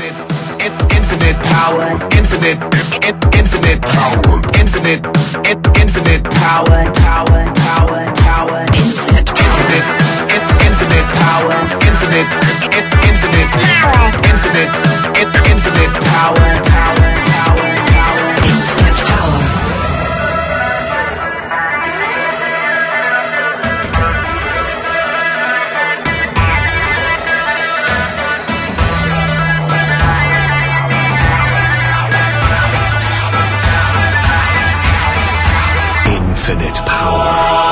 Infinite, infinite power, infinite, infinite power, infinite, infinite power, power, power, infinite power.